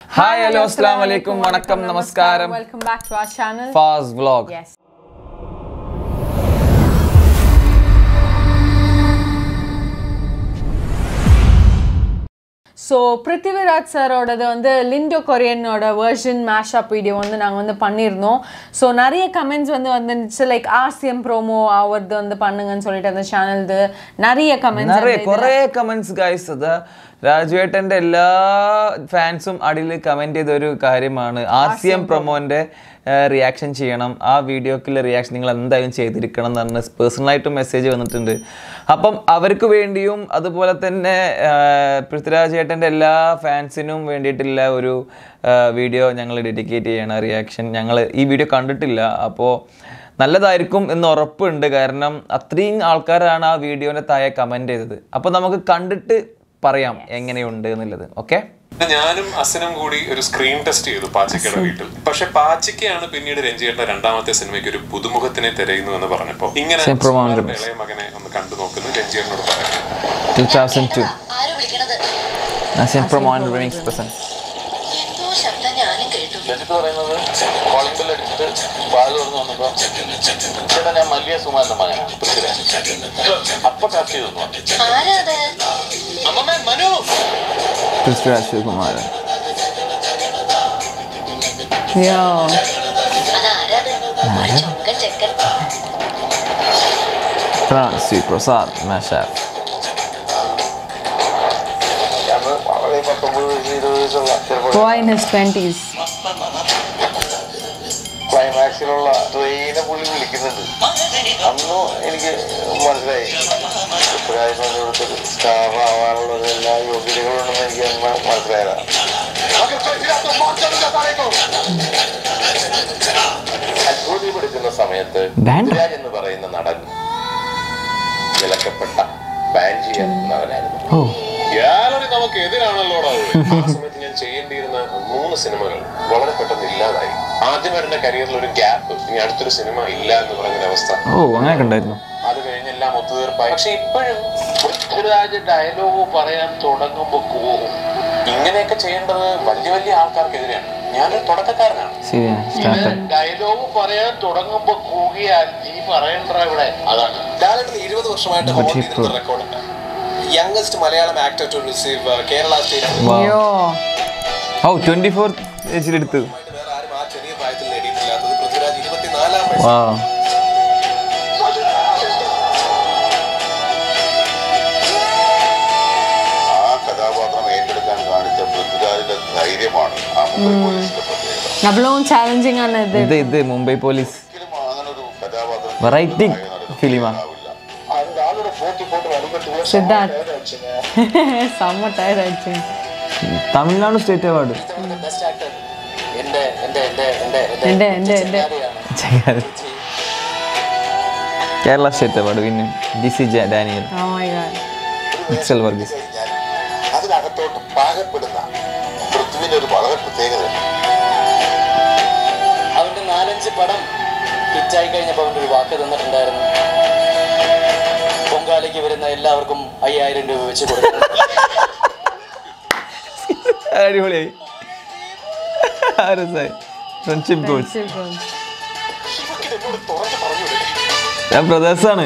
Hi hello அஸ்லாம் வலைக்கும் வணக்கம் நமஸ்காரம் welcome back to our channel ஃபாஸ் vlog. S so Prithviraj சாரோடது வந்து லிண்டோ கொரியனோட வேர்ஷன் மேஷப் வீடியோ வந்து நாங்கள் வந்து பண்ணியிருந்தோம் ஸோ நிறைய கமெண்ட்ஸ் வந்து வந்துருந்துச்சு லைக் ஆசியம் ப்ரோமோ ஆவறது வந்து பண்ணுங்கன்னு சொல்லிட்டு அந்த சேனல்து நிறைய கமெண்ட்ஸ் நிறைய கமெண்ட்ஸ் கைஸ் அதை രാജുവേട്ടന്റെ എല്ലാ ഫാൻസും അടിയിൽ കമന്റ് ചെയ്ത ഒരു കാര്യമാണ് ആസിയം പ്രൊമോന്റെ റിയാക്ഷൻ ചെയ്യണം. ആ വീഡിയോക്കുള്ള റിയാക്ഷൻ നിങ്ങൾ എന്തായാലും ചെയ്തിരിക്കണം എന്ന് പറഞ്ഞ് പേഴ്സണലായിട്ടും മെസ്സേജ് വന്നിട്ടുണ്ട്. അപ്പം അവർക്ക് വേണ്ടിയും അതുപോലെ തന്നെ പൃഥ്വിരാജ് ചേട്ടന്റെ എല്ലാ ഫാൻസിനും വേണ്ടിയിട്ടുള്ള ഒരു വീഡിയോ ഞങ്ങൾ ഡെഡിക്കേറ്റ് ചെയ്യണം. റിയാക്ഷൻ ഞങ്ങൾ ഈ വീഡിയോ കണ്ടിട്ടില്ല. അപ്പോൾ നല്ലതായിരിക്കും എന്ന് ഉറപ്പുണ്ട്. കാരണം അത്രയും ആൾക്കാരാണ് ആ വീഡിയോന്റെ താഴെ കമന്റ് ചെയ്തത്. അപ്പോൾ നമുക്ക് കണ്ടിട്ട് പറയാം എങ്ങനെയുണ്ട് എന്നുള്ളത്. ഓക്കെ ഞാനും അസനും കൂടി ഒരു സ്ക്രീൻ ടെസ്റ്റ് ചെയ്തു പാച്ചയ്ക്കയുടെ വീട്ടിൽ. പക്ഷെ പാച്ചയ്ക്കാണ് പിന്നീട് രഞ്ജിയുടെ രണ്ടാമത്തെ സിനിമയ്ക്ക് ഒരു പുതുമുഖത്തിനെ തിരയുന്നു എന്ന് പറഞ്ഞപ്പോ ഇങ്ങനെ ഇളയ മകനെ ഒന്ന് കണ്ടു നോക്കുന്നു രഞ്ജിയോട് പറയാം കേട്ടു രജിത്ത് പറയുന്നത് കോളിംഗ് ബെൽ അടിച്ചിട്ട് വാതിൽ തുറന്ന് വന്നപ്പോ ചേട്ടാ ഞാൻ മല്ലിയ സുമാരന്റെ മകനാണ് പൃഥ്വിരാജ്. അപ്പൊ ടാപ്പ് ചെയ്തു മനു. പൃഥ്വിരാജ് ശിവകുമാരൻ. ശ്രീ പ്രസാദ് മാഷാർ ബോയ് ഇൻ ഹിസ് ട്വന്റീസ് ക്ലൈമാക്സിലുള്ള ട്രെയിനെ പുള്ളി വിളിക്കുന്നുണ്ട്. അന്ന് എനിക്ക് മനസ്സിലായി. പൃഥ്വിരാജിനോട് സ്റ്റാഫ് ആവാനുള്ള എല്ലാ യോഗ്യതകളുണ്ടെന്ന് എനിക്ക് അന്ന് മനസ്സിലായതാണ് അത്ഭുതപ്പെടുത്തുന്ന സമയത്ത്? പൃഥ്വിരാജ് എന്ന് പറയുന്ന നടൻ വിലക്കപ്പെട്ട ബാൻ ചെയ്യാൻ നടനായിരുന്നു. ഓ ഗാലറി നമുക്ക് എതിരാണല്ലോടാ ആ സമയത്ത് ഞാൻ ചെയ്യേണ്ടിയിരുന്ന മൂന്ന് സിനിമകൾ വളരെ പെട്ടെന്ന് ഇല്ലാതായി. ആദ്യം വരുന്ന കരിയറിൽ ഒരു ഗ്യാപ്പ് ഇനി അടുത്തൊരു സിനിമ ഇല്ല എന്ന് പറയുന്ന അവസ്ഥ. ഓ അങ്ങനെയൊക്കെ ഉണ്ടായിരുന്നു. അത് കഴിഞ്ഞെല്ലാം ഒത്തുതീർപ്പായി. പക്ഷെ ഇപ്പോഴും പൃഥ്വിരാജ് ഡയലോഗ് പറയാൻ തുടങ്ങുമ്പോൾ പോകും ഇങ്ങനെയൊക്കെ ചെയ്യേണ്ടത് വലിയ വലിയ ആൾക്കാർക്കെതിരെയാണ്. ഞാനൊരു തുടക്കക്കാരനാണ്. ഡയലോഗ് പറയാൻ തുടങ്ങുമ്പോ കൂകിയാൽ നീ പറയണ്ട ഇവിടെ അതാണ്. ലാലേട്ടൻ ഇരുപത് വർഷമായിട്ട് റെക്കോർഡുണ്ട് youngest Malayalam actor to receive Kerala State Award. Wow. Oh, 24th age എടുത്തു. Wow. ഡബിളും ചാലഞ്ചിങ് ആണ് ഇത് ഇത് മുംബൈ പോലീസ് വെറൈറ്റി ഫിലിമാണ് சித்தார்த் செம்ம டயர்ட் ஆயிடுச்சு Tamil Nadu state award best actor എന്റെ എന്റെ എന്റെ എന്റെ എന്റെ എന്റെ എന്റെ കേരള സ്റ്റേറ്റ് അവാർഡ് പിന്നെ D C Daniel Oh my god. Mixed Varghese അതിനകത്തോട്ട് പാകപ്പെടുന്ന പൃഥ്വിന്റെ ഒരു വളരെ പ്രത്യേകതയുണ്ട് അവന്റെ നാലഞ്ച് പടം ഹിറ്റായി കഴിഞ്ഞപ്പോൾ അവന്റെ ഒരു വാക്ക് തന്നിട്ടുണ്ടായിരുന്നു പൊങ്കാലയ്ക്ക് വരുന്ന എല്ലാവർക്കും അയ്യായിരം രൂപ വെച്ച് കൊടുക്കും അടിപൊളിയായി. Friendship goals. ഞാൻ ബ്രദേഴ്സാണ്.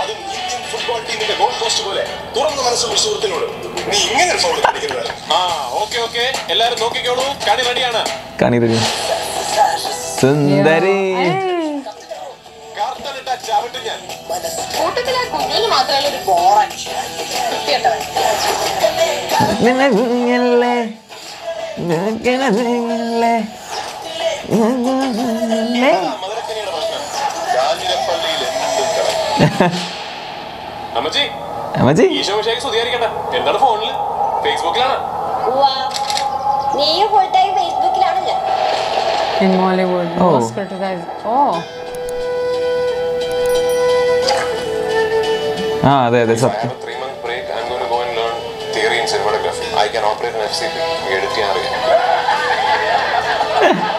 അതും ഇന്ത്യൻ ഫുട്ബോൾ ടീമിന്റെ ഗോൾ പോസ്റ്റ് പോലെ തുറന്ന മനസ്സുള്ള സുഹൃത്തിനോട്. നീ ഇങ്ങനെ ഫൗൾ കളിക്കുന്നത് ആ ഓക്കെ ഓക്കെ. എല്ലാരും നോക്കിക്കോളൂ. കണി റെഡിയാണ്. കണി റെഡി. സുന്ദരി. കാഞ്ഞിരപ്പള്ളിയിൽ എന്തും കളയും. അമ്മച്ചി അമ്മച്ചി എന്താണ് ഫോണിൽ ഫേസ്ബുക്കിലാണ് നീയും ഫുൾ ടൈം ഫേസ്ബുക്കിലാണല്ലോ In Mollywood. Oh. Most criticized. Oh. ആ അതെ അതെ സത്യം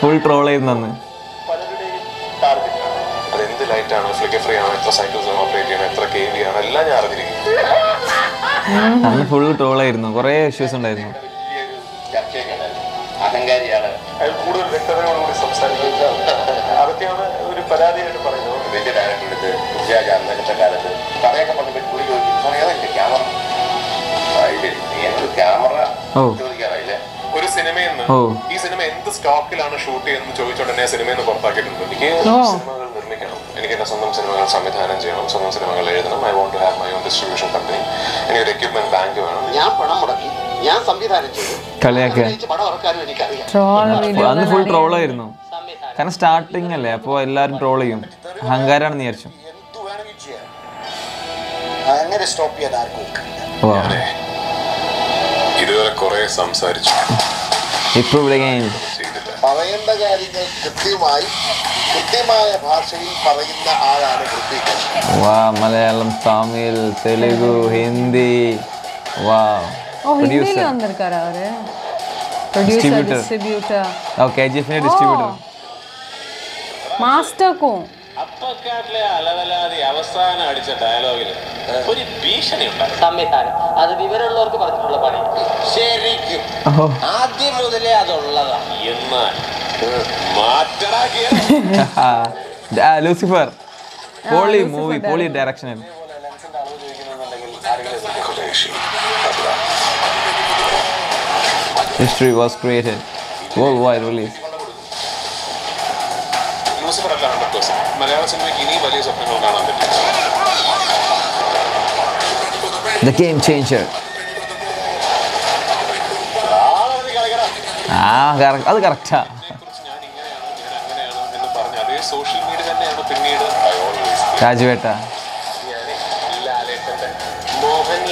ഫുൾ ട്രോൾ ചെയ്യുന്നു ടാർഗറ്റ് ലൈറ്റ് ആണ് ഫ്ലിക്കർ ഫ്രീ ആണ് എത്ര സൈക്കിൾസ് ഓപ്പറേറ്റ് ചെയ്യണം അന്ന് ഫുൾ ട്രോളായിരുന്നു. കുറേ ഇഷ്യൂസ് ഉണ്ടായിരുന്നു. വലിയൊരു ചർച്ചയൊക്കെ ഉണ്ടായിരുന്നു അഹങ്കാരിയാണ്. അയാൾ കൂടുതൽ വ്യക്തതയോടുകൂടി സംസാരിക്കുക അതൊക്കെയാണ് ഒരു പരാതിയായിട്ട് പറയുന്നത്. വലിയ ഡയറക്ടർ എടുത്ത് ഉജ്ജാജ് അന്നത്തെ കാലത്ത് കഥയൊക്കെ പറഞ്ഞപ്പോൾ പുള്ളി ചോദിക്കും സാറേ ഏതാ ക്യാമറ ഒരു സിനിമയിൽ നിന്ന് ഈ സിനിമ എന്ത് സ്റ്റോക്കിലാണ് ഷൂട്ട് ചെയ്യുന്നത് ചോദിച്ചോണ്ട് തന്നെ സിനിമയിൽ നിന്ന് പുറത്താക്കിയിട്ടുണ്ട്. എനിക്ക്. സിനിമകൾ നിർമ്മിക്കണം എനിക്ക് എന്റെ സ്വന്തം സിനിമകൾ സംവിധാനം ചെയ്യണം സ്വന്തം സിനിമകൾ എഴുതണം. I want to have my own distribution company എനിക്ക് ഒരു എക്യുപ്മെന്റ് ബാങ്ക് വേണം. ഞാൻ പണം മുടക്കി. ഞാൻ സംവിധാനം ചെയ്തു. അന്ന് ഫുൾ ട്രോളായിരുന്നു കാരണം സ്റ്റാർട്ടിങ് അല്ലേ? അപ്പോൾ എല്ലാവരും ട്രോൾ ചെയ്യും. അഹങ്കാരാണെന്ന് വിചാരിച്ചു. അങ്ങനെ സ്റ്റോപ്പ് ആർക്കും ഇതുവരെ കുറെ സംസാരിച്ചു. ഇപ്പോൾ ഇവിടെ പറയേണ്ട കാര്യങ്ങൾ കൃത്യമായി കൃത്യമായ ഭാഷയിൽ പറയുന്ന ആളാണ് വാ മലയാളം തമിഴ് തെലുഗു ഹിന്ദി വാ. പ്രൊഡ്യൂസർ അവർ? Producer. Distributor okay K G എഫിന്റെ ഡിസ്ട്രിബ്യൂട്ടർ മാസ്റ്റർക്കും അപ്പക്കാട്ടിലെ അലവലാതി അവസാനം അടിച്ച ഡയലോഗിൽ ഒരു ഭീഷണി ഉണ്ടായി സംവിധാനം അത് വിവരമുള്ളവർക്ക് പറഞ്ഞിട്ടുള്ള പണി. ശരിക്കും. ഓ. ആദ്യം മുതലേ അതുള്ളതാ എന്നാൽ മാറ്റടാക്കിയ ആ, ലൂസിഫർ പോളി മൂവി പോളി ഡയറക്ഷനിൽ History was created. Worldwide release. Lucifer അല്ല ഹൺഡ്രഡ് പേഴ്സെന്റ് മലയാള സിനിമയ്ക്ക് ഇനി വലിയ സ്വപ്നങ്ങൾ കാണാൻ പറ്റും The game changer. I always രാജുവേട്ട. Mohan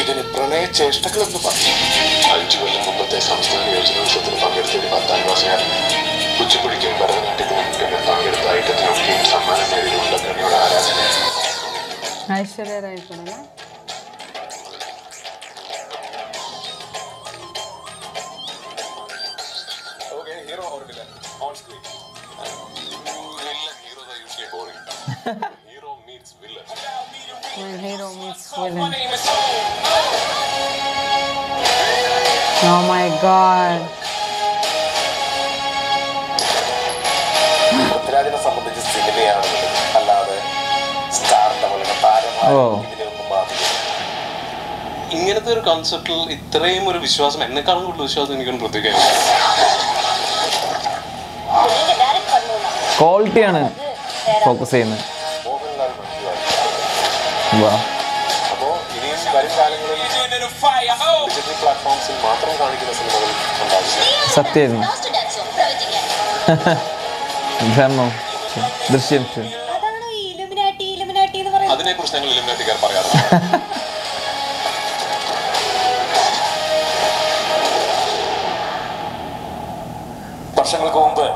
ഇതിന് പ്രണയചേഷ്ടകൾ പറഞ്ഞു. അഞ്ചു കൊല്ലം മുമ്പത്തെ സംസ്ഥാന യോജനോത്സവത്തിന് പങ്കെടുത്ത പത്താം ക്ലാസ്സുകാരൻ കുച്ചിപ്പുടിക്കും ഭരതനാട്യത്തിനും പങ്കെടുത്ത ഐറ്റത്തിനൊക്കെയും സമ്മാനം നേടിയിട്ടുള്ള കണ്ണിയുടെ ആരാധന ഐശ്വര്യ റായ് കൂടെ Okay, hero or villain on screen. Villain heroes are usually boring. hero meets villain. My hero meets villain. Oh my god. പൃഥ്വിരാജിനെ സംബന്ധിച്ച് സിനിമയാണെന്നുള്ളത് ഇങ്ങനത്തെ ഒരു കൺസെപ്റ്റിൽ ഇത്രയും ഒരു വിശ്വാസം എന്നെക്കാളും കൂടുതൽ വിശ്വാസം എനിക്കൊന്ന് പ്രത്യേകം ക്വാളിറ്റിയാണ് ഫോക്കസ് ചെയ്യുന്നത്. സത്യം ദൃശ്യം. പറയുന്നത് അതിനെക്കുറിച്ച് പറയാറുണ്ട്. വർഷങ്ങൾക്ക് മുമ്പ്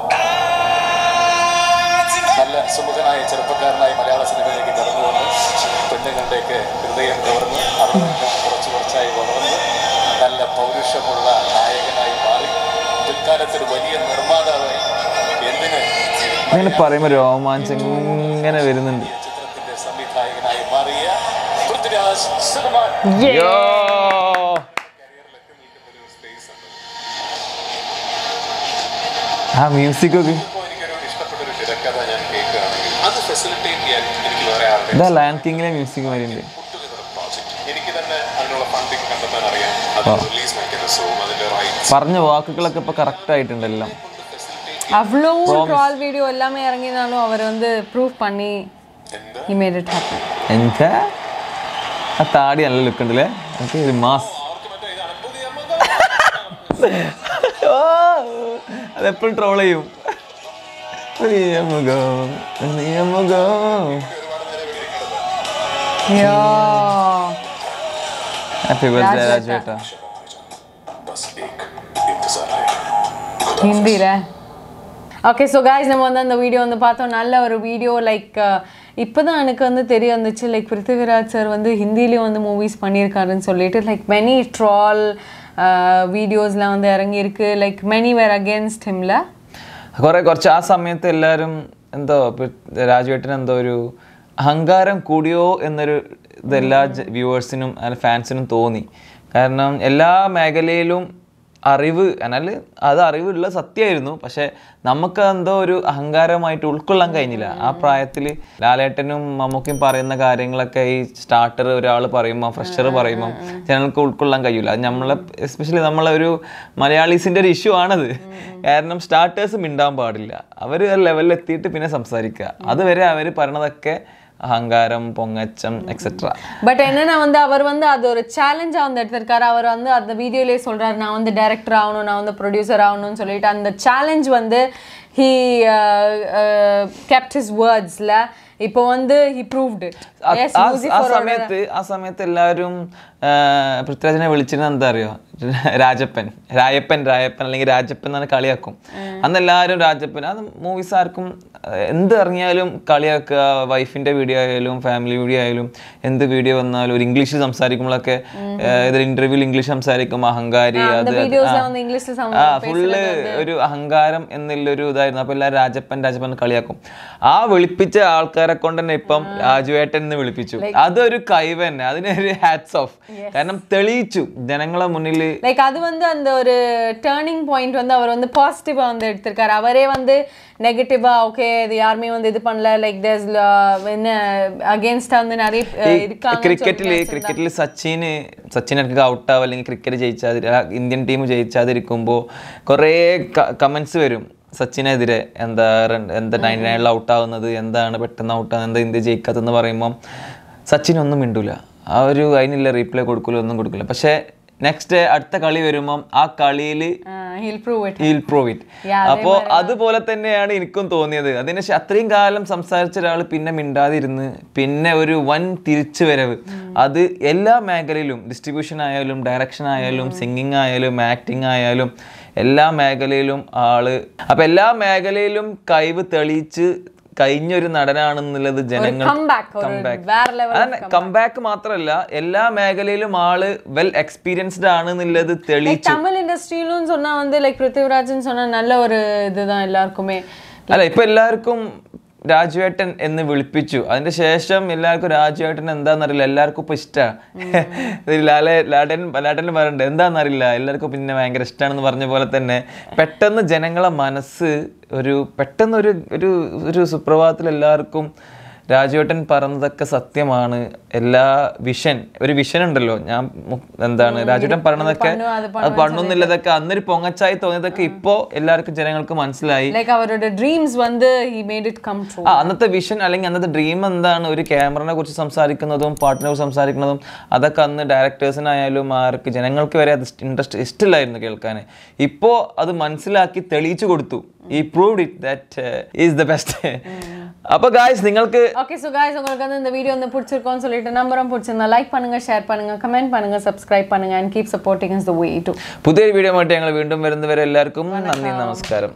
നല്ല സുമുഖനായ ചെറുപ്പക്കാരനായി മലയാള സിനിമയിലേക്ക് കടന്നു വന്ന് പെണ്ണുങ്ങളുടെയൊക്കെ ഹൃദയം കവർന്ന് അവിടെ കുറച്ച് കുറച്ചായി വളർന്ന് നല്ല പൗരുഷമുള്ള നായകനായി മാറി പിൽക്കാലത്ത് ഒരു വലിയ നിർമ്മാതാവായി. എന്തിന്? അങ്ങനെ പറയുമ്പോൾ രോമാഞ്ചം ഇങ്ങനെ വരുന്നുണ്ട് ചിത്രത്തിന്റെ സംവിധായകനായി മാറിയ പൃഥ്വിരാജ് സുകുമാർ യോ ആ മ്യൂസിക് ഒക്കെ ഇപ്പോൾ എനിക്കൊരു ഇഷ്ടപ്പെട്ട ഒരു തിരക്കഥ ഞാൻ കേൾക്കുകയാണെങ്കിൽ അത് ഫെസിലിറ്റേറ്റ് ചെയ്യാൻ എനിക്ക് വേറെ ആരുടെ ഇതാ ലാൻ കിങ്ങിലെ മ്യൂസിക് വരുന്നുണ്ട് പ്രോജക്റ്റ് എനിക്ക് തന്നെ അതിനുള്ള ഫണ്ടിങ് കണ്ടെത്താൻ അറിയാം അത് റിലീസ് മെക്കാനിസവും അതിന്റെ റൈറ്റ്സ് പറഞ്ഞ വാക്കുകളൊക്കെ ഇപ്പൊ കറക്റ്റ് ആയിട്ടുണ്ട് എല്ലാം அவ்வளோ ட்ரால் வீடியோ எல்லாமே இறங்கினாலும் அவர் வந்து ப்ரூஃப் பண்ணி he made it happen എന്താ ആ താടി നല്ല ലുക്ക് ഉണ്ടല്ലേ എനിക്ക് ഒരു മാസ് അതെപ്പോഴും ട്രോൾ ചെയ്യും നിയമുഖം നിയമുഖം ഹാപ്പി ബർത്ത്ഡേ രാജേട്ടാ ஹிந்தியில் ஓகே ஸோ கைஸ் நம்ம வந்து அந்த வீடியோ வந்து பார்த்தோம் நல்ல ஒரு வீடியோ லைக் இப்போ தான் எனக்கு வந்து தெரிய வந்துச்சு லைக் பிருத்திவிராஜ் சார் வந்து ஹிந்திலையும் வந்து மூவிஸ் பண்ணியிருக்காருன்னு சொல்லிட்டு லைக் மெனி ட்ரால் வீடியோஸ்லாம் வந்து இறங்கியிருக்கு லைக் மெனி வேர் அகேன்ஸ்ட் ஹிம்ல കുറെ കുറച്ച് ആ സമയത്ത് എല്ലാവരും എന്തോ ഇപ്പൊ രാജുവേട്ടന് എന്തോ ഒരു അഹങ്കാരം കൂടിയോ എന്നൊരു ഇത് എല്ലാ വ്യൂവേഴ്സിനും ഫാൻസിനും തോന്നി കാരണം എല്ലാ മേഖലയിലും അറിവ് എന്നാൽ അത് അറിവുള്ള സത്യമായിരുന്നു. പക്ഷെ നമുക്ക് എന്തോ ഒരു അഹങ്കാരമായിട്ട് ഉൾക്കൊള്ളാൻ കഴിഞ്ഞില്ല. ആ പ്രായത്തിൽ ലാലേട്ടനും മമ്മൂക്കും പറയുന്ന കാര്യങ്ങളൊക്കെ ഈ സ്റ്റാർട്ടർ ഒരാൾ പറയുമ്പോൾ ഫ്രഷർ പറയുമ്പോൾ ജനങ്ങൾക്ക് ഉൾക്കൊള്ളാൻ കഴിയില്ല അത് നമ്മളെ എസ്പെഷ്യലി നമ്മളെ ഒരു മലയാളീസിന്റെ ഒരു ഇഷ്യൂ ആണത്. കാരണം സ്റ്റാർട്ടേഴ്സ് മിണ്ടാൻ പാടില്ല. അവർ ലെവലിൽ എത്തിയിട്ട് പിന്നെ സംസാരിക്കുക. അതുവരെ അവർ പറയണതൊക്കെ അഹങ്കാരം പൊങ്ങച്ചം എക്സെട്ര பட் என்னன்னா வந்து அவர் வந்து அது ஒரு சேலஞ்சா வந்து எடுத்திருக்காரு அவர் வந்து அந்த வீடியோலயே சொல்றாரு நான் வந்து டைரக்டர் ஆகணும் நான் வந்து ப்ரொடியூசர் ஆகணும்னு சொல்லிட்டு அந்த சேலஞ்ச் வந்து ஹி கெப்ட் ஹிஸ் வேர்ட்ஸ்ல இப்போ வந்து ஹி ப்ரூவ்ட் இட் ആ- ആ- ആ സമയത്ത് ആ സമയത്ത് എല്ലാവരും ആ, പൃഥ്വിരാജിനെ വിളിച്ചിരുന്നത് എന്താ അറിയോ? രാജപ്പൻ. രായപ്പൻ രായപ്പൻ അല്ലെങ്കിൽ രാജപ്പൻ എന്നാണ് കളിയാക്കും. അന്ന് എല്ലാവരും രാജപ്പൻ. അത് മൂവീസ് ആർക്കും എന്ത് ഇറങ്ങിയാലും കളിയാക്കുക. വൈഫിന്റെ വീഡിയോ ആയാലും ഫാമിലി വീഡിയോ ആയാലും എന്ത് വീഡിയോ വന്നാലും ഒരു ഇംഗ്ലീഷിൽ സംസാരിക്കുമ്പോഴൊക്കെ ഏതൊരു ഇന്റർവ്യൂവിൽ ഇംഗ്ലീഷ് സംസാരിക്കും. അഹങ്കാരി അത് ഫുള്ള് ഒരു അഹങ്കാരം എന്നുള്ളൊരു ഇതായിരുന്നു. അപ്പോൾ എല്ലാവരും രാജപ്പൻ രാജപ്പൻ കളിയാക്കും. ആ വിളിപ്പിച്ച ആൾക്കാരെ കൊണ്ട് തന്നെ ഇപ്പം രാജുവേട്ടൻ എന്ന് വിളിപ്പിച്ചു. അതൊരു കൈവന്നെ അതിനൊരു ഹാറ്റ്സ് ഓഫ് കാരണം തെളിയിച്ചു ജനങ്ങളെ മുന്നിൽ லைக் அது வந்து அந்த ஒரு டேர்னிங் பாயிண்ட் வந்து அவர் வந்து பாசிட்டிவா வந்து எடுத்திருக்காரு அவரே வந்து நெகட்டிவா ஓகே இது யாருமே வந்து இது பண்ணல லைக் தேர்ஸ் என்ன அகேன்ஸ்டா வந்து நிறைய அஹ், இருக்காங்க ക്രിക്കറ്റിൽ ക്രിക്കറ്റിൽ സച്ചിന് സച്ചിൻ ഇടയ്ക്ക് ഔട്ടാവും അല്ലെങ്കിൽ ക്രിക്കറ്റ് ജയിച്ചാതി ഇന്ത്യൻ ടീം ജയിച്ചാതിരിക്കുമ്പോൾ കുറേ കമൻസ് വരും സച്ചിനെതിരെ എന്താ run- എന്താ നയൻറ്റി നയനിൽ ഔട്ടാവുന്നത് എന്താണ് പെട്ടെന്ന് ഔട്ടാവുന്നത് എന്താ ഇന്ത്യ ജയിക്കാത്തതെന്ന് പറയുമ്പം സച്ചിൻ ഒന്നും മിണ്ടൂല ആ ഒരു അതിനുള്ള റീപ്ലേ കൊടുക്കില്ല ഒന്നും കൊടുക്കില്ല പക്ഷേ നെക്സ്റ്റ് അടുത്ത കളി വരുമ്പം ആ കളിയിൽ ഹീൽ അതുപോലെ തന്നെയാണ് എനിക്കും തോന്നിയത്. അതിനുശേഷം അത്രയും കാലം സംസാരിച്ച ഒരാൾ പിന്നെ മിണ്ടാതിരുന്ന് പിന്നെ ഒരു വൻ തിരിച്ചുവരവ് അത് എല്ലാ മേഖലയിലും ഡിസ്ട്രിബ്യൂഷൻ ആയാലും ഡയറക്ഷൻ ആയാലും സിംഗിങ് ആയാലും ആക്ടിങ് ആയാലും എല്ലാ മേഖലയിലും ആൾ അപ്പൊ എല്ലാ മേഖലയിലും കഴിവ് തെളിയിച്ച് കഴിഞ്ഞൊരു നടനാണെന്നുള്ളത് ജനങ്ങൾ comeback, ഒരു വേറെ level of കംബാക്ക് മാത്രമല്ല എല്ലാ മേഖലയിലും ആള് വെൽ എക്സ്പീരിയൻസ്ഡ് ആണ് എന്നുള്ളത് തെളിയിച്ചു தமிழ் இண்டஸ்ட்ரியிலும் சொன்னா வந்து லைக் பிருத்திவிராஜன் சொன்னா நல்ல ஒரு இதுதான் எல்லாருக்குமே അല്ല ഇപ്പൊ എല്ലാവർക്കും രാജുവേട്ടൻ എന്ന് വിളിപ്പിച്ചു. അതിന്റെ ശേഷം എല്ലാവർക്കും രാജുവേട്ടൻ എന്താണെന്നറിയില്ല എല്ലാവർക്കും ഇപ്പൊ ഇഷ്ടമാണ് ലാലെ ലാടൻ ലാടൻ പറയുന്നുണ്ട് എന്താണെന്നറിയില്ല എല്ലാവർക്കും പിന്നെ ഭയങ്കര ഇഷ്ടമാണെന്ന് പറഞ്ഞ പോലെ തന്നെ പെട്ടെന്ന് ജനങ്ങളെ മനസ്സ് ഒരു പെട്ടെന്ന് ഒരു ഒരു ഒരു സുപ്രഭാതത്തിൽ എല്ലാവർക്കും രാജുവേട്ടൻ പറഞ്ഞതൊക്കെ സത്യമാണ്. എല്ലാ വിഷൻ ഒരു വിഷൻ ഉണ്ടല്ലോ. ഞാൻ എന്താണ് രാജുവേട്ടൻ പറഞ്ഞതൊക്കെ അത് പണ്ടൊന്നുമില്ലതൊക്കെ അന്നൊരു പൊങ്ങച്ചായി തോന്നിയതൊക്കെ ഇപ്പോ എല്ലാവർക്കും ജനങ്ങൾക്ക് മനസ്സിലായി. അവരുടെ അന്നത്തെ വിഷൻ അല്ലെങ്കിൽ അന്നത്തെ ഡ്രീം എന്താണ്? ഒരു ക്യാമറനെ കുറിച്ച് സംസാരിക്കുന്നതും പാട്ടിനെ കുറിച്ച് സംസാരിക്കുന്നതും അതൊക്കെ അന്ന് ഡയറക്ടേഴ്സിനായാലും ആർക്ക് ജനങ്ങൾക്ക് വരെ അത് ഇൻട്രസ്റ്റ് ഇഷ്ടമില്ലായിരുന്നു കേൾക്കാൻ ഇപ്പോ അത് മനസ്സിലാക്കി തെളിയിച്ചു കൊടുത്തു. ഈ prove it that is the best അപ്പോൾ ഗായ്സ് നിങ്ങൾക്ക് ஓகே ஸோ guys உங்களுக்கு வந்து இந்த வீடியோ வந்து பிடிச்சிருக்கோம்னு சொல்லிட்டு நம்பரும் பிடிச்சிருந்தா லைக் பண்ணுங்க ஷேர் பண்ணுங்க கமெண்ட் பண்ணுங்க சப்ஸ்கிரைப் பண்ணுங்க and keep supporting is the way to പുതിയൊരു വീഡിയോ ആയിട്ട് ഞങ്ങൾ വീണ്ടും വരുന്നവരെ എല്ലാവർക്കും നന്ദി നമസ്കാരം